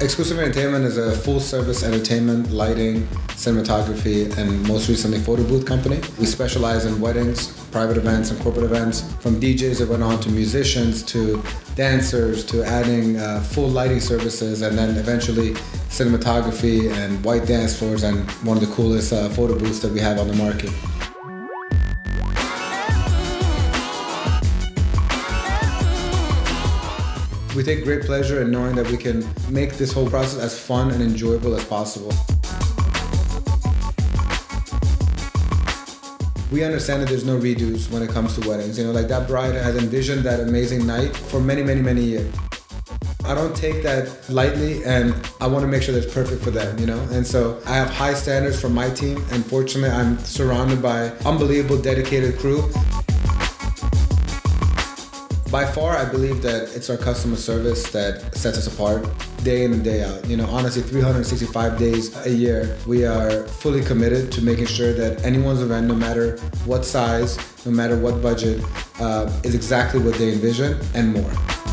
Exclusive Entertainment is a full service entertainment, lighting, cinematography, and most recently photo booth company. We specialize in weddings, private events, and corporate events. From DJs that went on to musicians to dancers to adding uh, full lighting services and then eventually cinematography and white dance floors and one of the coolest uh, photo booths that we have on the market. We take great pleasure in knowing that we can make this whole process as fun and enjoyable as possible. We understand that there's no redos when it comes to weddings. You know, like that bride has envisioned that amazing night for many, many, many years. I don't take that lightly and I want to make sure that it's perfect for them, you know? And so I have high standards for my team and fortunately I'm surrounded by unbelievable dedicated crew. By far, I believe that it's our customer service that sets us apart day in and day out. You know, honestly, 365 days a year, we are fully committed to making sure that anyone's event, no matter what size, no matter what budget, uh, is exactly what they envision and more.